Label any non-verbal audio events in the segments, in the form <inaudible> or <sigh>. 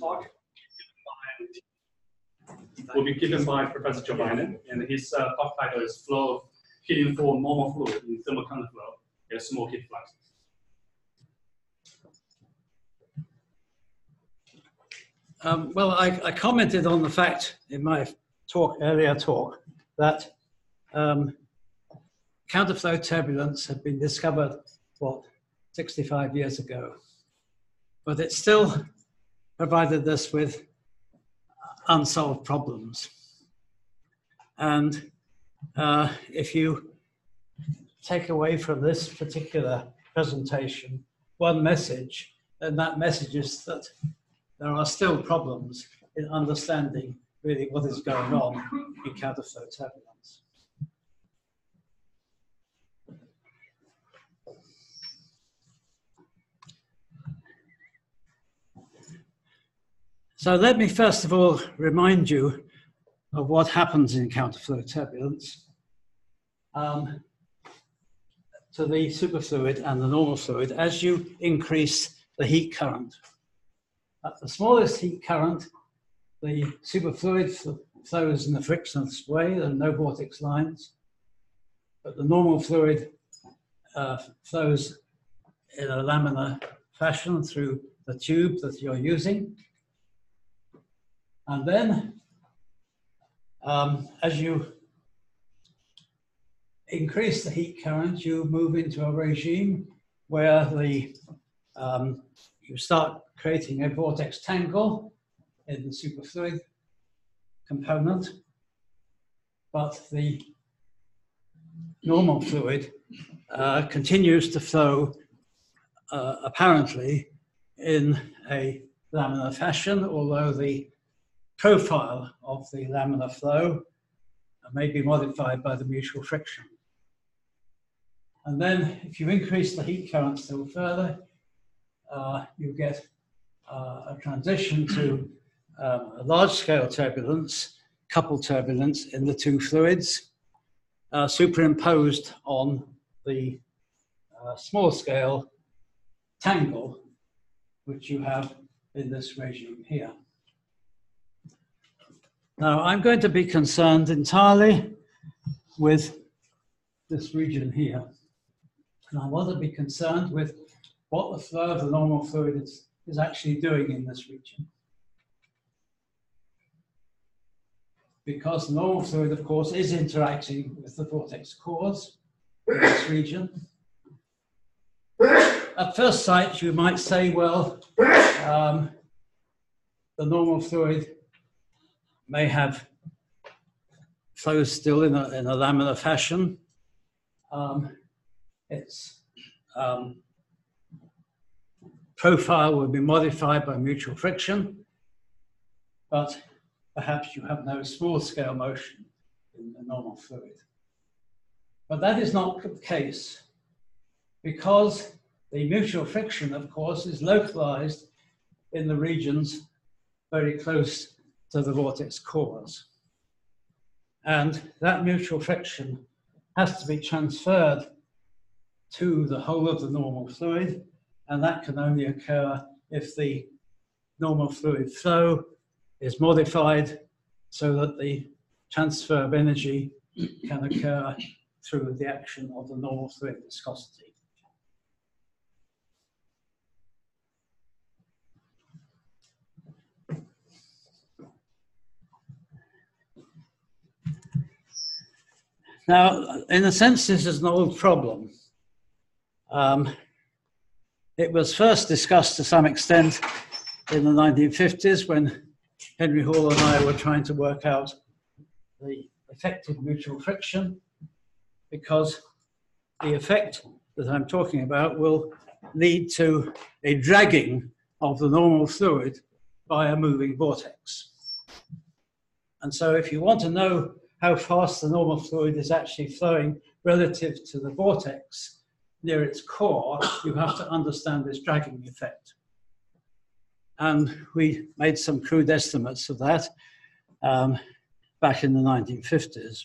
talk will be given by Professor Joe Vinen, and his uh, talk title is Flow of Heating for Normal Fluid in Thermal Counterflow at Small Heat Flux. Um, well, I, I, commented on the fact in my talk earlier talk that um, counterflow turbulence had been discovered, what, 65 years ago. But it's still provided us with unsolved problems. And uh, if you take away from this particular presentation one message, then that message is that there are still problems in understanding really what is going on in counterflow turbulence. So let me first of all remind you of what happens in counterflow turbulence um, to the superfluid and the normal fluid as you increase the heat current. At the smallest heat current, the superfluid flows in the frictionless way, there are no vortex lines, but the normal fluid uh, flows in a laminar fashion through the tube that you're using. And then, um, as you increase the heat current, you move into a regime where the um, you start creating a vortex tangle in the superfluid component, but the normal fluid uh, continues to flow uh, apparently in a laminar fashion, although the profile of the laminar flow may be modified by the mutual friction. And then if you increase the heat current still further, uh, you get uh, a transition to um, a large scale turbulence, coupled turbulence in the two fluids, uh, superimposed on the uh, small scale tangle, which you have in this regime here. Now, I'm going to be concerned entirely with this region here. And I want to be concerned with what the flow of the normal fluid is is actually doing in this region. Because the normal fluid, of course, is interacting with the vortex cores in this region. At first sight, you might say, well, um, the normal fluid may have flows still in a, in a laminar fashion. Um, it's um, profile will be modified by mutual friction, but perhaps you have no small scale motion in the normal fluid. But that is not the case because the mutual friction, of course, is localized in the regions very close to the vortex cores. And that mutual friction has to be transferred to the whole of the normal fluid and that can only occur if the normal fluid flow is modified so that the transfer of energy can occur through the action of the normal fluid viscosity. Now, in a sense, this is an old problem. Um, it was first discussed to some extent in the 1950s when Henry Hall and I were trying to work out the effective mutual friction because the effect that I'm talking about will lead to a dragging of the normal fluid by a moving vortex. And so if you want to know how fast the normal fluid is actually flowing relative to the vortex, near its core, you have to understand this dragging effect. And we made some crude estimates of that um, back in the 1950s.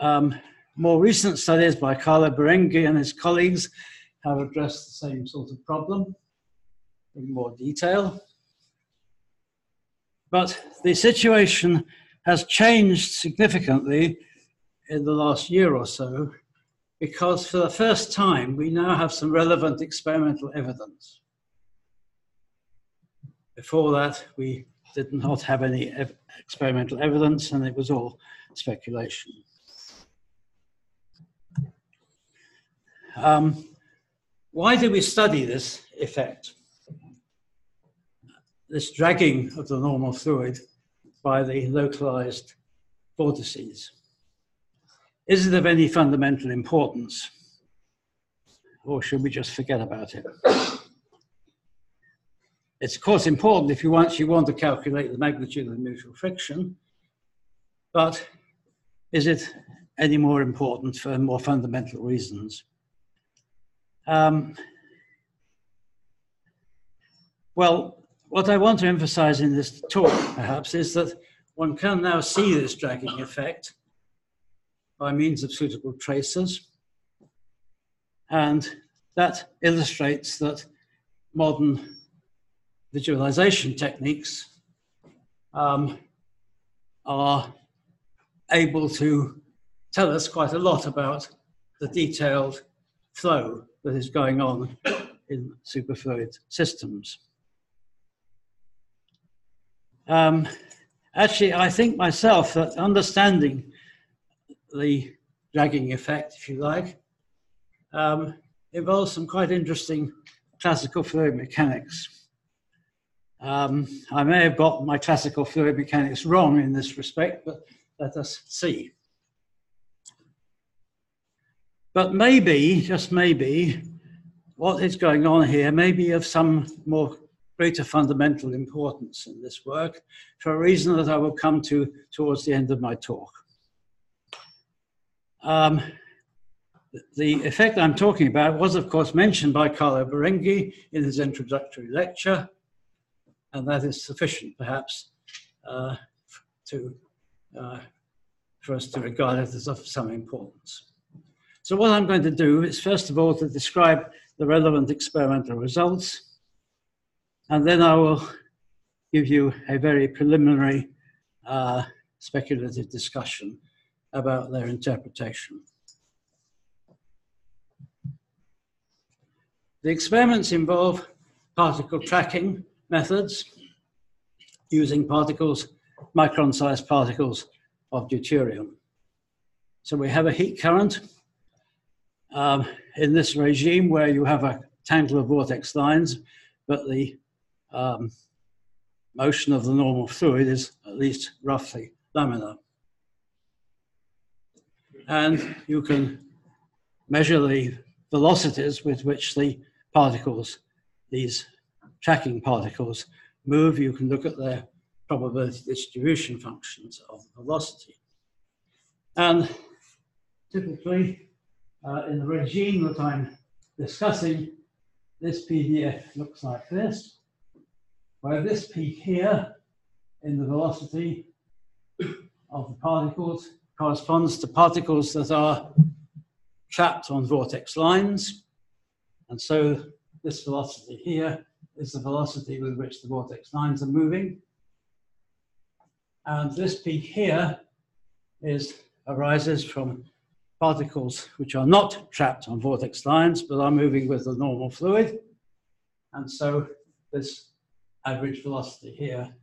Um, more recent studies by Carlo Barenghi and his colleagues have addressed the same sort of problem in more detail. But the situation has changed significantly in the last year or so because for the first time we now have some relevant experimental evidence. Before that, we did not have any ev experimental evidence and it was all speculation. Um, why do we study this effect? This dragging of the normal fluid by the localized vortices. Is it of any fundamental importance? Or should we just forget about it? It's of course important if you want, you want to calculate the magnitude of the mutual friction, but is it any more important for more fundamental reasons? Um, well, what I want to emphasize in this talk, perhaps, is that one can now see this dragging effect by means of suitable tracers. And that illustrates that modern visualization techniques um, are able to tell us quite a lot about the detailed flow that is going on in superfluid systems. Um, actually, I think myself that understanding the dragging effect, if you like, um, involves some quite interesting classical fluid mechanics. Um, I may have got my classical fluid mechanics wrong in this respect, but let us see. But maybe, just maybe, what is going on here may be of some more greater fundamental importance in this work for a reason that I will come to towards the end of my talk. Um, the effect I'm talking about was, of course, mentioned by Carlo Barenghi in his introductory lecture, and that is sufficient, perhaps, uh, to, uh, for us to regard it as of some importance. So what I'm going to do is, first of all, to describe the relevant experimental results, and then I will give you a very preliminary uh, speculative discussion about their interpretation. The experiments involve particle tracking methods using particles, micron-sized particles of deuterium. So we have a heat current um, in this regime where you have a tangle of vortex lines, but the um, motion of the normal fluid is at least roughly laminar. And you can measure the velocities with which the particles, these tracking particles move, you can look at their probability distribution functions of velocity. And typically, uh, in the regime that I'm discussing, this PDF looks like this, where this peak here in the velocity of the particles corresponds to particles that are trapped on vortex lines. And so this velocity here is the velocity with which the vortex lines are moving. And this peak here is arises from particles which are not trapped on vortex lines, but are moving with the normal fluid. And so this average velocity here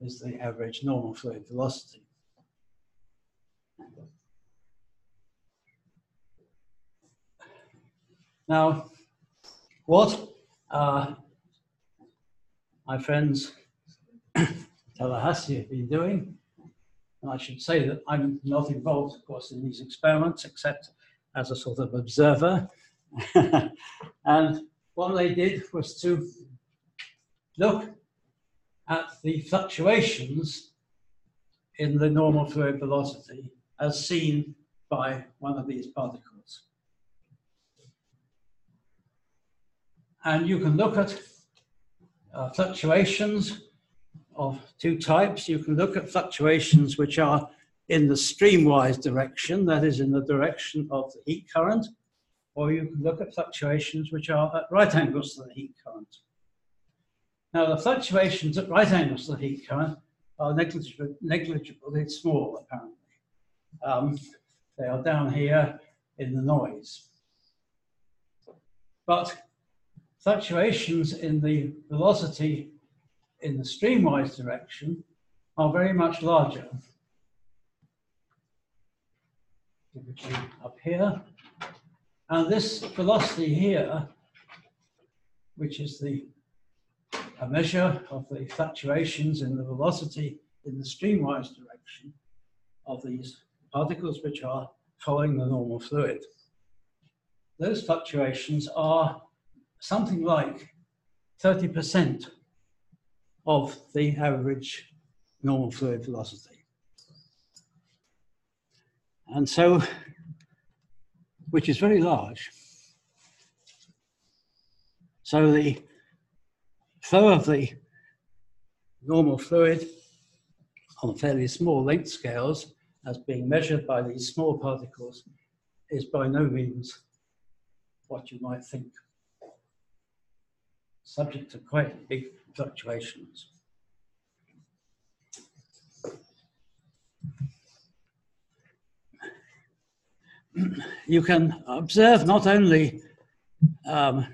is the average normal fluid velocity. Now, what uh, my friends <coughs> Tallahassee have been doing. And I should say that I'm not involved, of course, in these experiments, except as a sort of observer. <laughs> and what they did was to look at the fluctuations in the normal fluid velocity as seen by one of these particles. And you can look at uh, fluctuations of two types. You can look at fluctuations which are in the streamwise direction, that is in the direction of the heat current, or you can look at fluctuations which are at right angles to the heat current. Now the fluctuations at right angles to the heat current are negligible, negligibly small, apparently. Um, they are down here in the noise. But fluctuations in the velocity in the streamwise direction are very much larger. Up here. And this velocity here, which is the a measure of the fluctuations in the velocity in the streamwise direction of these particles which are following the normal fluid. Those fluctuations are something like 30% of the average normal fluid velocity. And so, which is very large. So the flow of the normal fluid on fairly small length scales as being measured by these small particles is by no means what you might think. Subject to quite big fluctuations. You can observe not only um,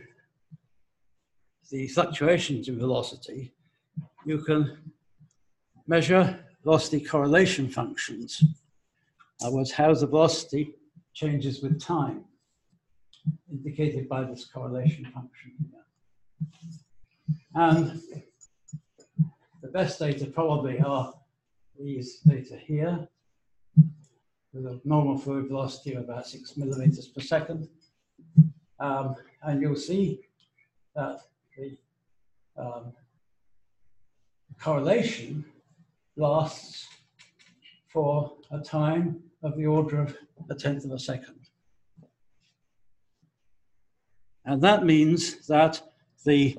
the fluctuations in velocity, you can measure velocity correlation functions. In other words, how the velocity changes with time, indicated by this correlation function here. And the best data probably are these data here, with a normal fluid velocity of about six millimeters per second. Um, and you'll see that the um, correlation lasts for a time of the order of a tenth of a second. And that means that the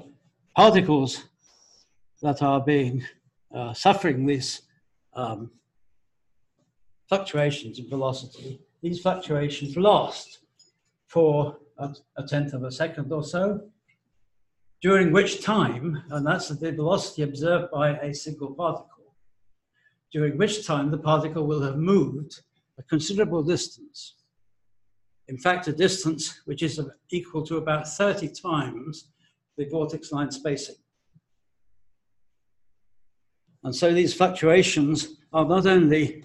particles that are being uh, suffering these um, fluctuations in velocity, these fluctuations last for a, a tenth of a second or so, during which time, and that's the velocity observed by a single particle, during which time the particle will have moved a considerable distance. In fact, a distance which is equal to about 30 times the vortex line spacing. And so these fluctuations are not only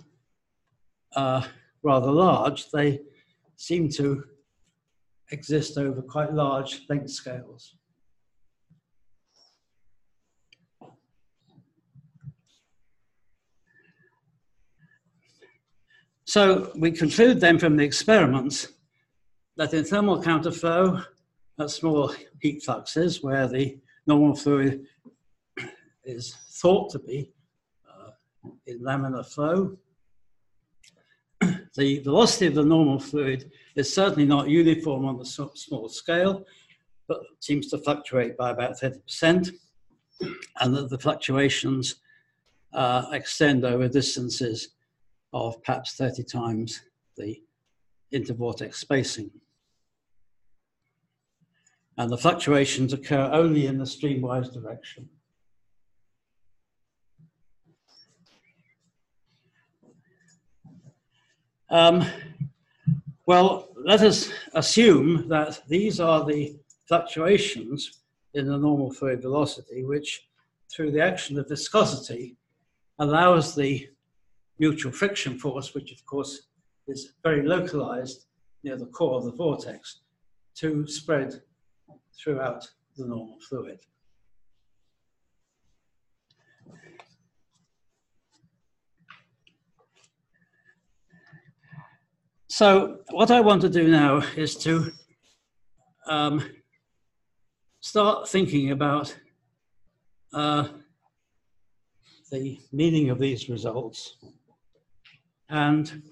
uh, rather large, they seem to exist over quite large length scales. So we conclude then from the experiments that in thermal counterflow at small heat fluxes where the normal fluid is thought to be uh, in laminar flow, <clears throat> the velocity of the normal fluid is certainly not uniform on the small scale, but seems to fluctuate by about 30%, <clears throat> and that the fluctuations uh, extend over distances of perhaps 30 times the intervortex spacing. And the fluctuations occur only in the streamwise direction. Um, well, let us assume that these are the fluctuations in the normal fluid velocity, which through the action of viscosity allows the mutual friction force, which of course is very localized near the core of the vortex, to spread throughout the normal fluid. So what I want to do now is to um, start thinking about uh, the meaning of these results and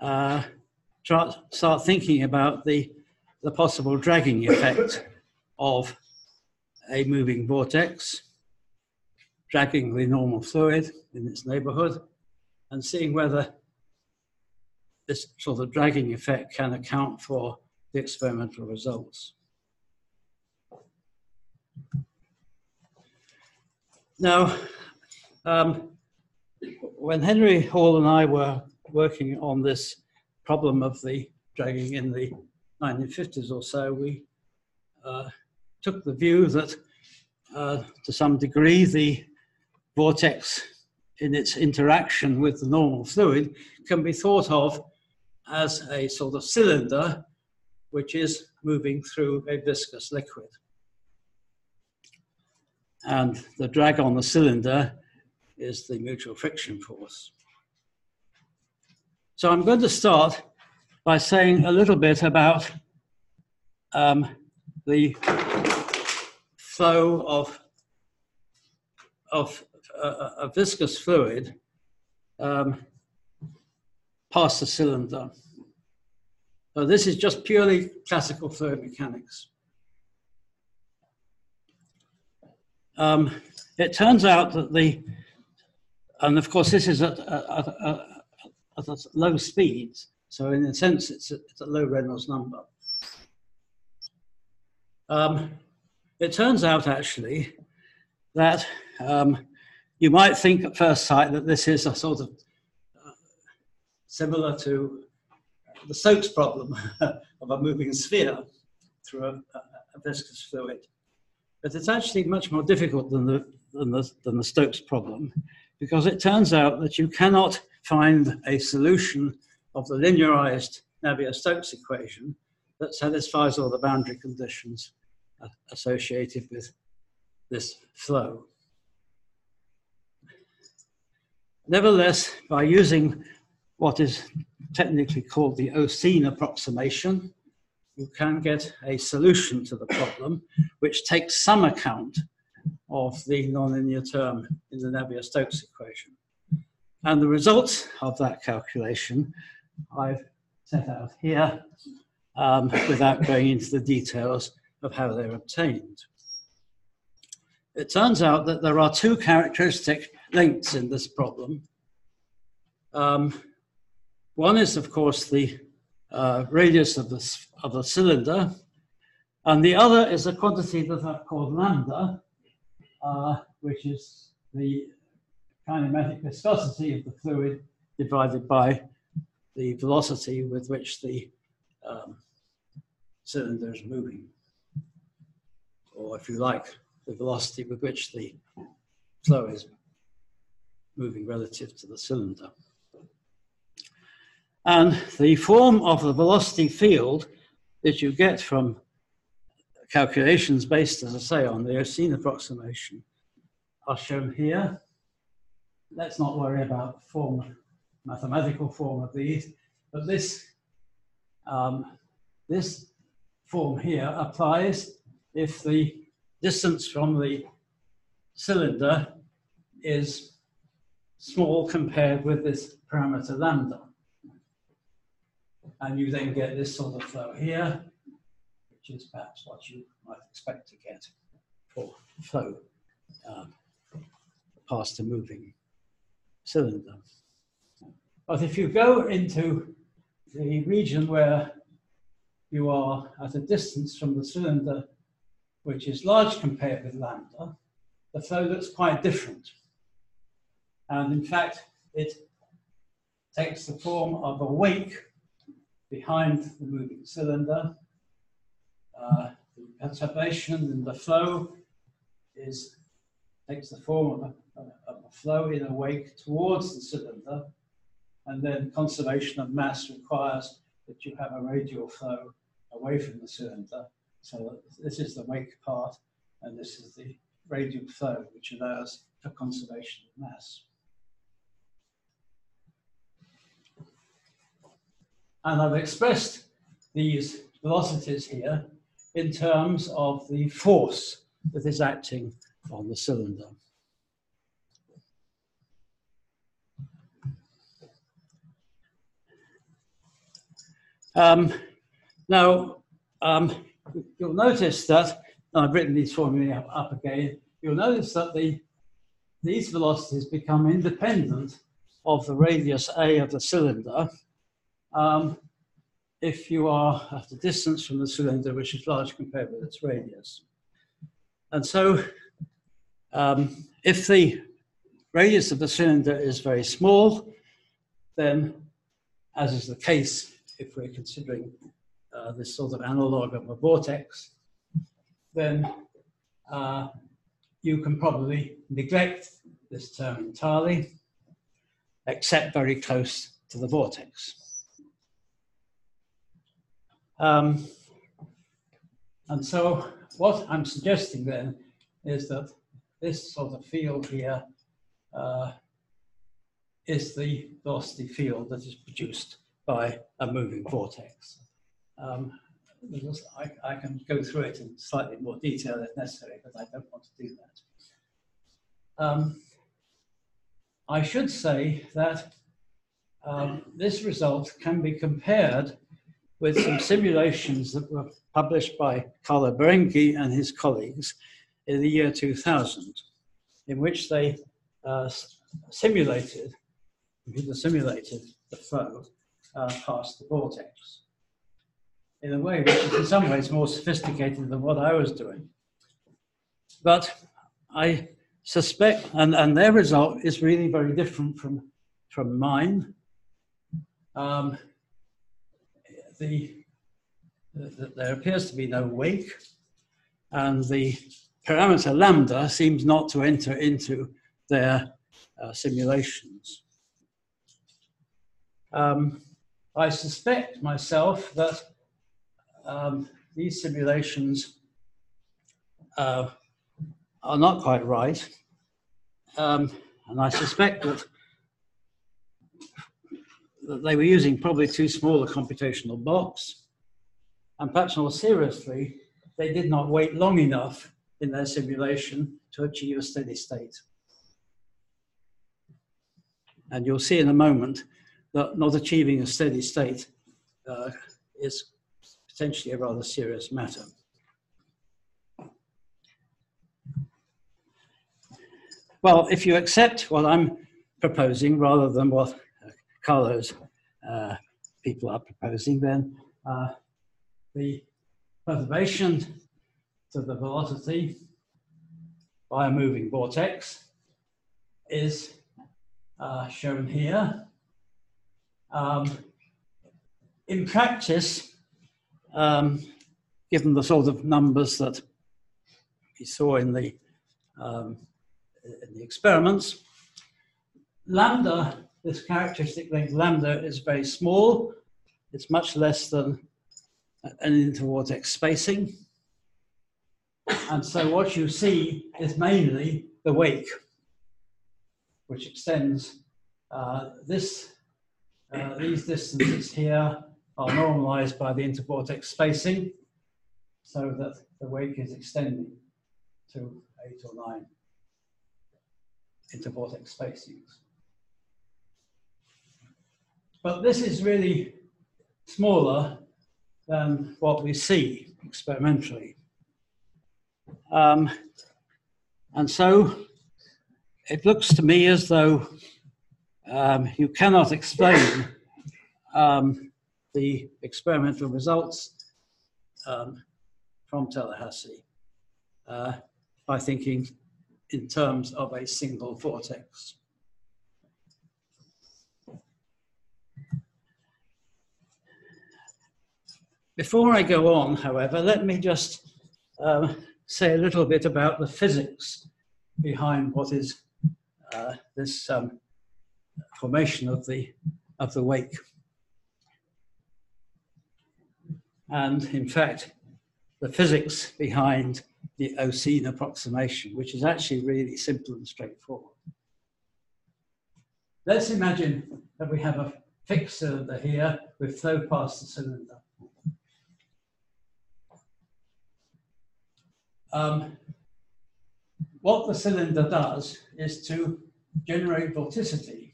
uh, try, start thinking about the, the possible dragging effect of a moving vortex, dragging the normal fluid in its neighborhood, and seeing whether this sort of dragging effect can account for the experimental results. Now, um, when Henry Hall and I were working on this problem of the dragging in the 1950s or so, we uh, took the view that uh, to some degree the vortex in its interaction with the normal fluid can be thought of as a sort of cylinder which is moving through a viscous liquid. And the drag on the cylinder is the mutual friction force. So I'm going to start by saying a little bit about um, the flow of, of uh, a viscous fluid um, past the cylinder. So this is just purely classical fluid mechanics. Um, it turns out that the, and of course this is at, at, at, at low speeds, so in a sense it's a, it's a low Reynolds number. Um, it turns out actually that um, you might think at first sight that this is a sort of uh, similar to the Stokes problem <laughs> of a moving sphere through a, a, viscous fluid. But it's actually much more difficult than the, than, the, than the Stokes problem because it turns out that you cannot find a solution of the linearized Navier-Stokes equation that satisfies all the boundary conditions associated with this flow. Nevertheless, by using what is technically called the Oseen approximation, you can get a solution to the problem which takes some account of the nonlinear term in the Navier-Stokes equation. And the results of that calculation I've set out here um, without going into the details of how they're obtained. It turns out that there are two characteristic lengths in this problem. Um, one is, of course, the uh, radius of the, of the cylinder, and the other is a quantity that I've called lambda, which is the kinematic viscosity of the fluid divided by the velocity with which the um, cylinder is moving. Or if you like, the velocity with which the flow is moving relative to the cylinder. And the form of the velocity field that you get from calculations based, as I say, on the Oseen approximation are shown here. Let's not worry about the form, mathematical form of these, but this, um, this form here applies if the distance from the cylinder is small compared with this parameter lambda and you then get this sort of flow here, which is perhaps what you might expect to get for flow um, past a moving cylinder. But if you go into the region where you are at a distance from the cylinder which is large compared with lambda, the flow looks quite different. And in fact, it takes the form of a wake behind the moving cylinder. Uh, the perturbation in the flow is takes the form of a, of a flow in a wake towards the cylinder, and then conservation of mass requires that you have a radial flow away from the cylinder. So this is the wake part, and this is the radial flow, which allows for conservation of mass. And I've expressed these velocities here in terms of the force that is acting on the cylinder. Um, now, um, you'll notice that, I've written these formulae up, up again, you'll notice that the, these velocities become independent of the radius A of the cylinder um, if you are at a distance from the cylinder which is large compared with its radius. And so um, if the radius of the cylinder is very small, then, as is the case if we're considering uh, this sort of analog of a vortex, then uh, you can probably neglect this term entirely, except very close to the vortex. Um, and so what I'm suggesting then is that this sort of field here uh, is the velocity field that is produced by a moving vortex. Um, I, I, can go through it in slightly more detail if necessary, but I don't want to do that. Um, I should say that um, this result can be compared with some simulations that were published by Carlo Barenghi and his colleagues in the year 2000, in which they uh, simulated, computer simulated the flow uh, past the vortex in a way which is in some ways more sophisticated than what I was doing. But I suspect, and, and their result is really very different from, from mine. Um, the, the, there appears to be no wake, and the parameter lambda seems not to enter into their uh, simulations. Um, I suspect myself that um, these simulations uh, are not quite right. Um, and I suspect that, that they were using probably too small a computational box. And perhaps more seriously, they did not wait long enough in their simulation to achieve a steady state. And you'll see in a moment that not achieving a steady state uh, is potentially a rather serious matter. Well, if you accept what I'm proposing rather than what Carlo's uh, people are proposing, then uh, the perturbation to the velocity by a moving vortex is uh, shown here. Um, in practice, um, given the sort of numbers that we saw in the, um, in the experiments. Lambda, this characteristic length lambda is very small. It's much less than an intervortex spacing. And so what you see is mainly the wake, which extends uh, this, uh, these distances here are normalized by the intervortex spacing so that the wake is extending to eight or nine intervortex spacings. But this is really smaller than what we see experimentally. Um, and so it looks to me as though um, you cannot explain um, the experimental results um, from Tallahassee uh, by thinking in terms of a single vortex. Before I go on, however, let me just um, say a little bit about the physics behind what is uh, this um, formation of the, of the wake. and in fact, the physics behind the Oseen approximation, which is actually really simple and straightforward. Let's imagine that we have a fixed cylinder here with flow past the cylinder. Um, what the cylinder does is to generate vorticity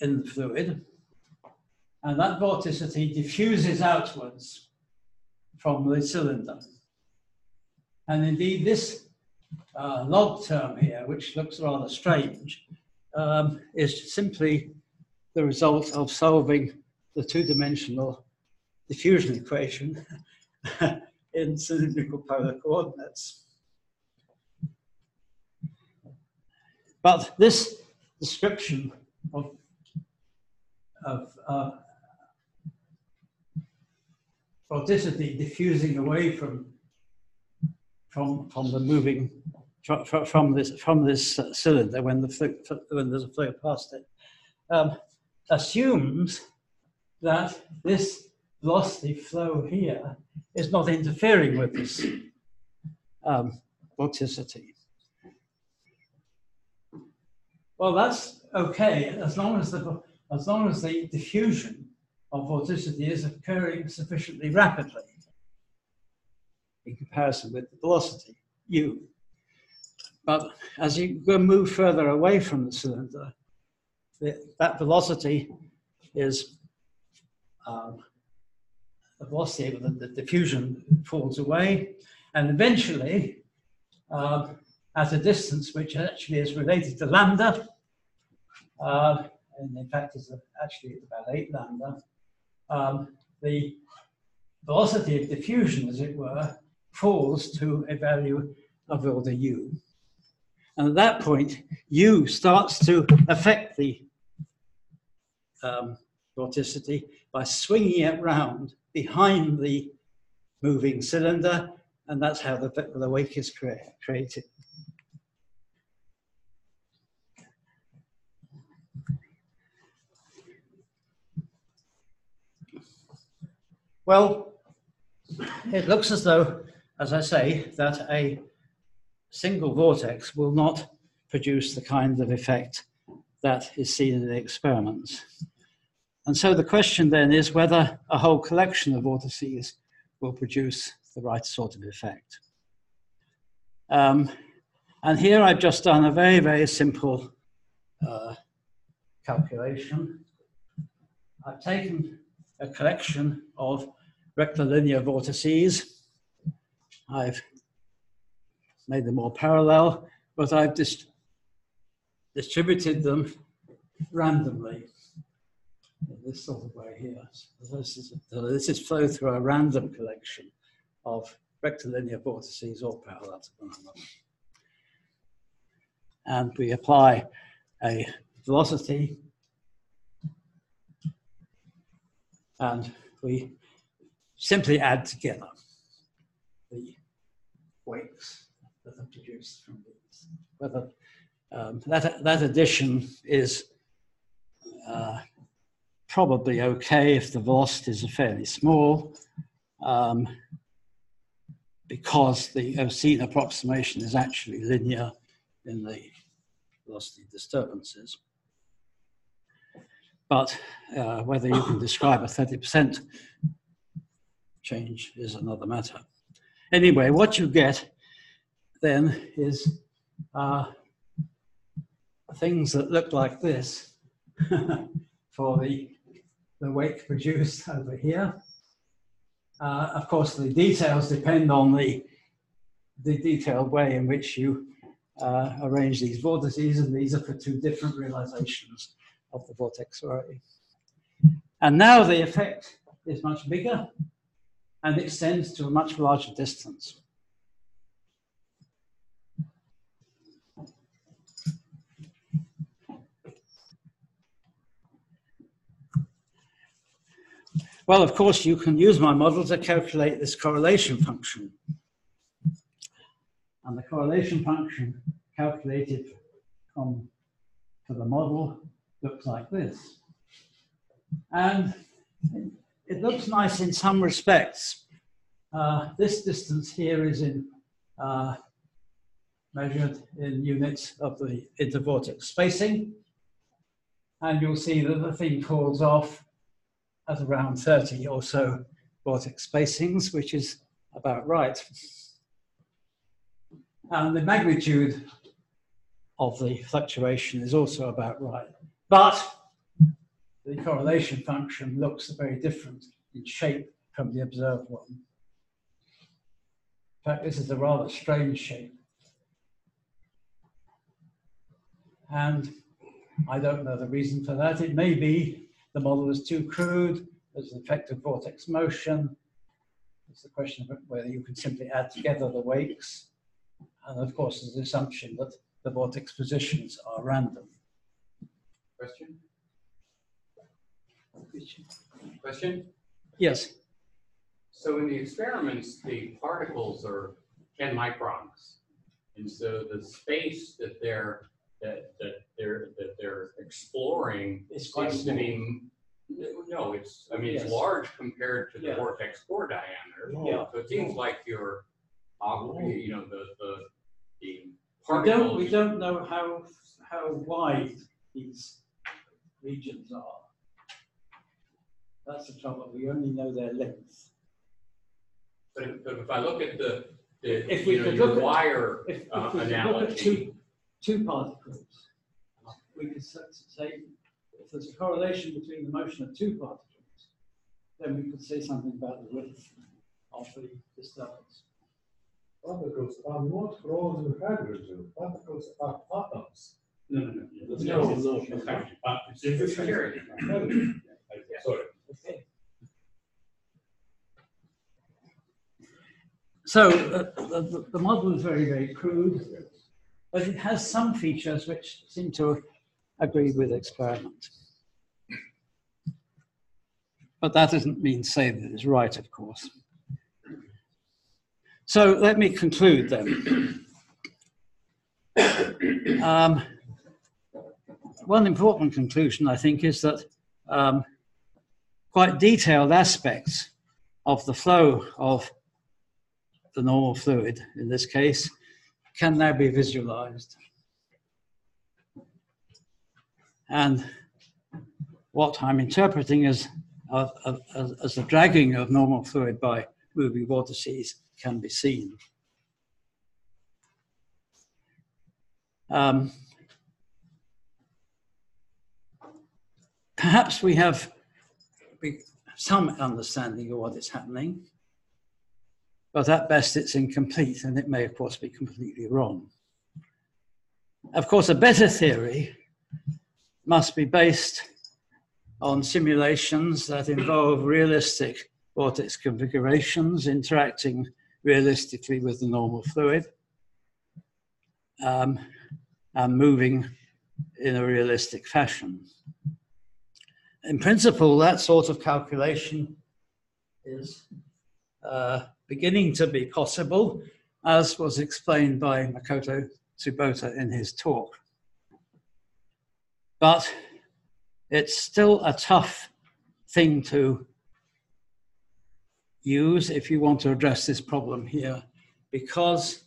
in the fluid and that vorticity diffuses outwards from the cylinder. And indeed, this uh, log term here, which looks rather strange, um, is simply the result of solving the two-dimensional diffusion equation <laughs> in cylindrical polar coordinates. but this description of, of uh, vorticity diffusing away from, from, from the moving, from, this, from this uh, cylinder when, the, when there's a flow past it, um, assumes that this velocity flow here is not interfering with this um, vorticity. Well, that's okay as long as the as long as the diffusion of vorticity is occurring sufficiently rapidly in comparison with the velocity u. But as you go move further away from the cylinder, the, that velocity is um, of the, the, diffusion falls away, and eventually, uh, at a distance which actually is related to lambda, uh, and in fact is actually about 8 lambda, um, the velocity of diffusion, as it were, falls to a value of order u. And at that point, u starts to affect the um, vorticity by swinging it round behind the moving cylinder, and that's how the, the wake is crea created. Well, it looks as though, as I say, that a single vortex will not produce the kind of effect that is seen in the experiments. And so the question then is whether a whole collection of vortices will produce the right sort of effect. Um, and here I've just done a very, very simple uh, calculation. I've taken a collection of rectilinear vortices. I've made them more parallel, but I've dis distributed them randomly this sort of way here. So this, is, this is flow through a random collection of rectilinear vortices all parallel to one another. And we apply a velocity and we simply add together the wakes that are produced from these. Whether um, that, that addition is uh, probably okay if the velocities are fairly small, um, because the Oseen approximation is actually linear in the velocity disturbances. But uh, whether you can <coughs> describe a 30% change is another matter. Anyway, what you get then is uh, things that look like this <laughs> for the, the wake produced <laughs> over here. Uh, of course, the details depend on the, the detailed way in which you uh, arrange these vortices, and these are for two different realizations of the vortex array. And now the effect is much bigger and extends to a much larger distance. Well, of course, you can use my model to calculate this correlation function. And the correlation function calculated from, for the model looks like this. And it looks nice in some respects. Uh, this distance here is in uh, measured in units of the intervortex spacing. And you'll see that the thing falls off at around 30 or so vortex spacings, which is about right. And the magnitude of the fluctuation is also about right. But the correlation function looks very different in shape from the observed one. In fact, this is a rather strange shape. And I don't know the reason for that. It may be the model is too crude, there's an effect of vortex motion. It's the question of whether you can simply add together the wakes. And of course, there's the assumption that the vortex positions are random. Question? Question? Yes, So in the experiments, the particles are ten microns. And so the space that they're, that, that they're, that they're exploring it's quite seems to small. be, no, it's, I mean, it's large compared to the Yeah. vortex core diameter. Yeah. So it seems like you're, you know, the, the, the We don't, we particles. don't know how, how wide these regions are. That's the trouble, we only know their length. But if, but if I look at the, the, If we you know, could your look at- wire If, if uh, we could look at analogy. two, two particles, we can say, if there's a correlation between the motion of two particles, then we could say something about the width of the disturbance. Particles are not frozen hydrogen, particles are atoms. No, no, no. No, no. It's actually, it's- it's carried. Hydrogen. Sorry. Okay. So uh, the, the model is very, very crude, but it has some features which seem to agree with experiment. But that doesn't mean say that it's right, of course. So let me conclude then. Um, one important conclusion, I think, is that um, quite detailed aspects of the flow of the normal fluid, in this case, can now be visualized. And what I'm interpreting as, as the dragging of normal fluid by moving vortices can be seen. Um, perhaps we have some understanding of what is happening, but at best it's incomplete and it may, of course, be completely wrong. Of course, a better theory must be based on simulations that involve realistic vortex configurations interacting realistically with the normal fluid um, and moving in a realistic fashion. In principle, that sort of calculation is uh, beginning to be possible, as was explained by Makoto Tsubota in his talk. But it's still a tough thing to use if you want to address this problem here, because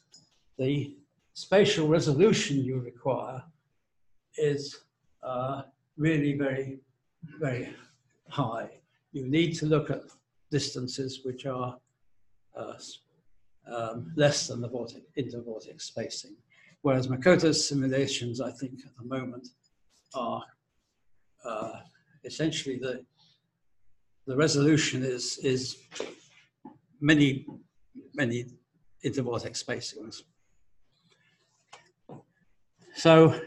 the spatial resolution you require is uh, really very, very high. You need to look at distances which are s- um, less than the vortex, intervortex spacing. Whereas Makoto's simulations, I think, at the moment, are uh, essentially the the resolution is is many many intervortex spacings. So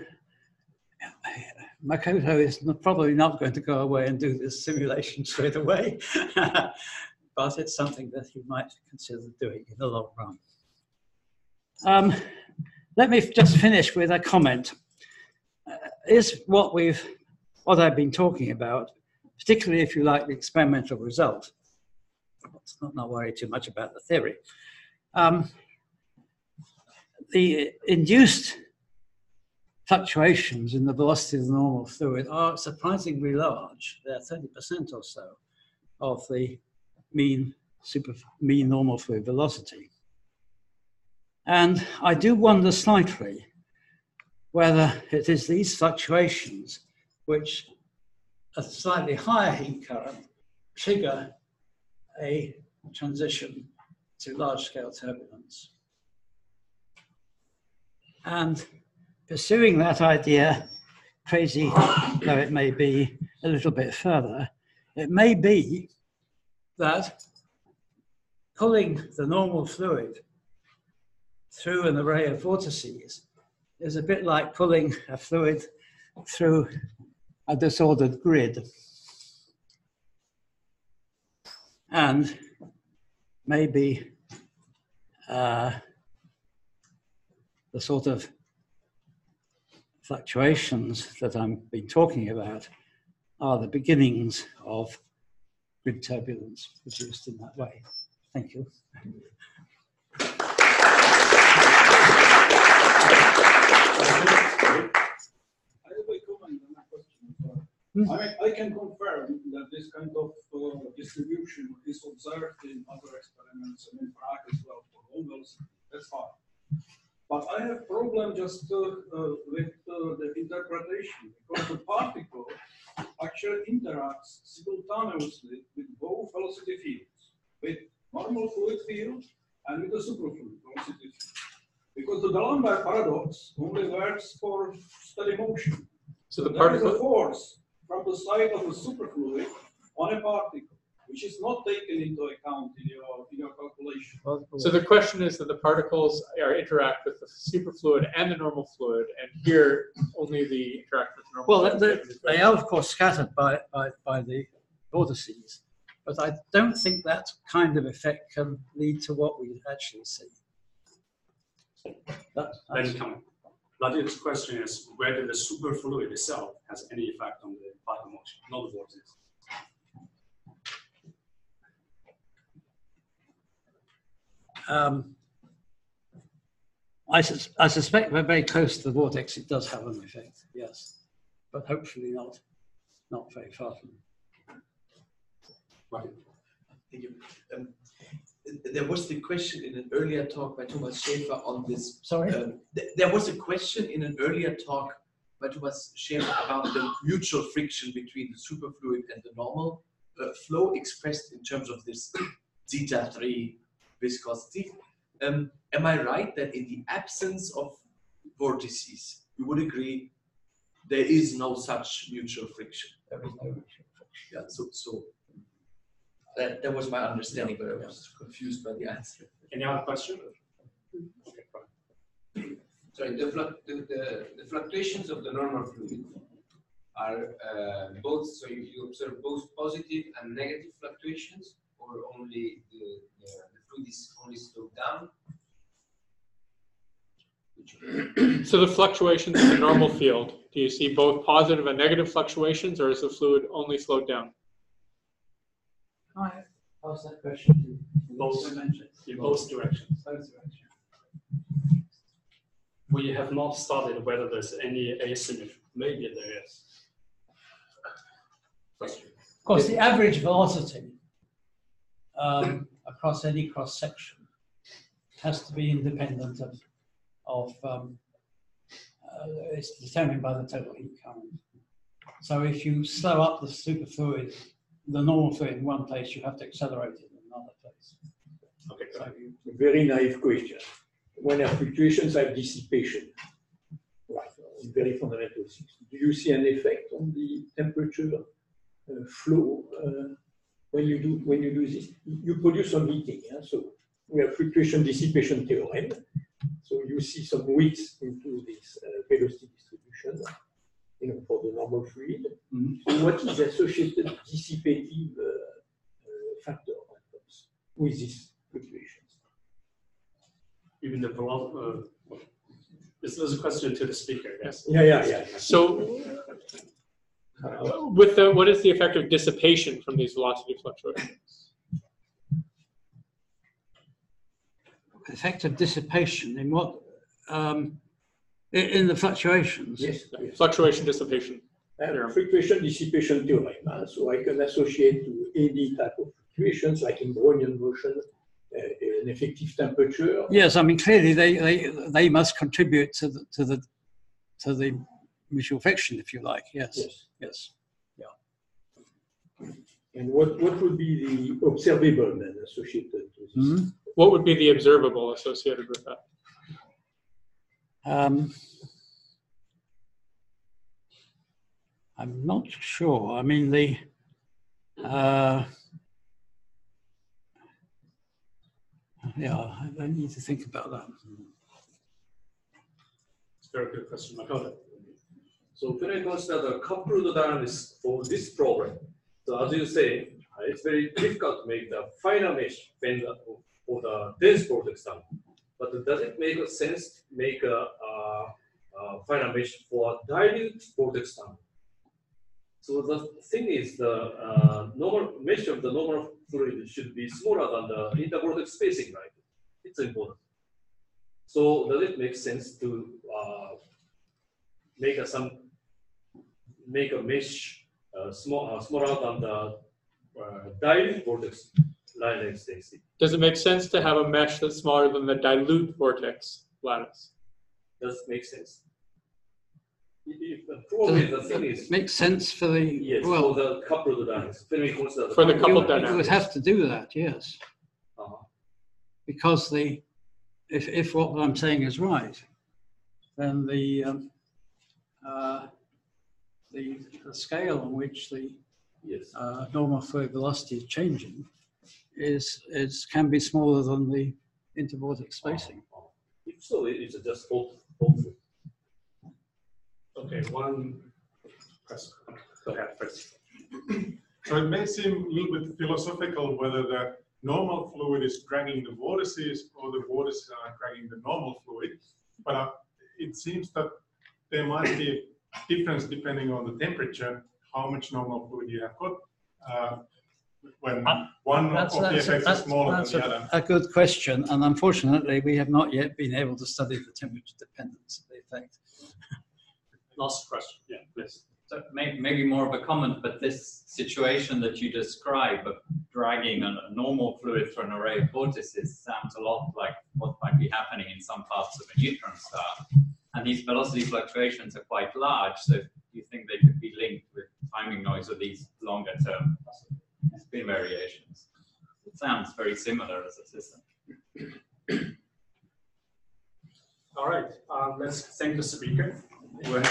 Makoto is probably not going to go away and do this simulation <laughs> straight away, <laughs> but it's something that you might consider doing in the long run. Um, let me just finish with a comment. Uh, is what we've, what I've been talking about, particularly if you like the experimental result, let's not, not worry too much about the theory. Um, the induced fluctuations in the velocity of the normal fluid are surprisingly large. They're 30% or so of the mean super mean normal fluid velocity. And I do wonder slightly whether it is these fluctuations which a slightly higher heat current trigger a transition to large scale turbulence. And pursuing that idea, crazy though it may be, a little bit further, it may be that pulling the normal fluid through an array of vortices is a bit like pulling a fluid through a disordered grid. And maybe uh, the sort of fluctuations that I've been talking about are the beginnings of grid turbulence produced in that way. Thank you. Hmm. I, I can confirm that this kind of uh, distribution is observed in other experiments and in Prague as well for those, that's fine. But I have problem just uh, uh, with uh, the interpretation because the particle actually interacts simultaneously with both velocity fields, with normal fluid field and with the superfluid velocity field. Because the D'Alembert paradox only works for steady motion. So the There is a particle, force from the side of the superfluid on a particle, which is not taken into account in your, in your calculation. so the question is that the particles are interact with the superfluid and the normal fluid, and here only the interact with the normal. Well, fluid. they, they are of course scattered by, by, by the vortices, but I don't think that kind of effect can lead to what we actually see. That, that's- Then come. Vladimir's question is whether the superfluid itself has any effect on the particle motion, not the vortex. Um, I, sus- I suspect we're very close to the vortex. It does have an effect, yes, but hopefully not, not very far from. Right. Thank you. Um, There was the question in an earlier talk by Thomas Schäfer on this. Sorry. um, th- There was a question in an earlier talk by Thomas Schäfer about the mutual friction between the superfluid and the normal uh, flow expressed in terms of this <clears throat> zeta 3 viscosity. Um, Am I right that in the absence of vortices, you would agree there is no such mutual friction? There is no mutual Yeah, so, so that, that was my understanding, but I was confused by the answer. Any other question? Okay. Sorry, the, fluc- the, the, the fluctuations of the normal fluid are uh, both, so you, you observe both positive and negative fluctuations, or only the, the, the fluid is only slowed down? So the fluctuations in the normal field, do you see both positive and negative fluctuations, or is the fluid only slowed down? I ask that question to Both, in both directions. both directions. We have not studied whether there's any asymmetry. Maybe there is. Question. Of course, the average velocity um, across any cross section has to be independent of, of um, uh, it's determined by the total heat current. So if you slow up the superfluid, the normal fluid in one place, you have to accelerate it in another place. Okay, So you, very naive question. When are fluctuations have dissipation? Right, very fundamental. Do you see an effect on the temperature uh, flow uh, when you do when you do this? You produce some heating, yeah? so we have fluctuation dissipation theorem. So you see some width into this uh, velocity distribution, you know, for the normal fluid. Mhm. So what is associated dissipative uh, uh, factor with these fluctuations? Even the velo- uh, this is a question to the speaker, yes? Yeah, yeah, yeah. So with the, what is the effect of dissipation from these velocity fluctuations? effect of dissipation in what, um, in, in the fluctuations. Yes, yes. Fluctuation dissipation. And fluctuation dissipation theorem. uh, So I can associate to any type of fluctuations, like in Brownian motion, uh, an effective temperature. Yes, I mean, clearly they, they, they must contribute to the, to the, to the mutual friction, if you like, yes, Yes. yes. And what, what would be the observable then associated to this? Mhm. What would be the observable associated with that? Um, I'm not sure. I mean, the, uh, yeah, I I need to think about that. It's a very good question. Makoto. So when I consider the coupled dynamics for this problem, so as you say, uh, it's very difficult to make the final mesh for the dense product sample. But does it make a sense to make a, uh, uh, final mesh for dilute vortex tunnel. So the thing is the uh, normal mesh of the normal fluid should be smaller than the intervortex spacing, right? It's important. So does it make sense to uh, make a some make a mesh uh, small uh, smaller than the uh, dilute vortex line length density? Does it make sense to have a mesh that's smaller than the dilute vortex lattice? Does it make sense? If, if, probably the thing is Makes sense for the, yes for well, the coupled dynamics. When we consider For the you coupled you would dynamics. have to do that, yes. uh because the, if, if what I'm saying is right, then the, um, uh, the, the scale on which the yes. uh, normal fluid velocity is changing is, is, can be smaller than the intervortex spacing. Uh, If so, it's just hope, hopeful. Okay, one question. Go ahead, Chris. So it may seem a little bit philosophical whether the normal fluid is dragging the vortices or the vortices are dragging the normal fluid. But uh, it seems that there might be a difference depending on the temperature, how much normal fluid you have got. Uh, when Uh, one of That's, the that's, effects is that's, smaller than the a, other. a good question, and unfortunately, we have not yet been able to study the temperature dependence of the effect. <laughs> Last question, yeah, please. So may, maybe more of a comment, but this situation that you describe of dragging a, a normal fluid through an array of vortices sounds a lot like what might be happening in some parts of a neutron star. And these velocity fluctuations are quite large, so do you think they could be linked with timing noise or these longer term spin variations? It sounds very similar as a system. All right, uh, let's thank the speaker. We're-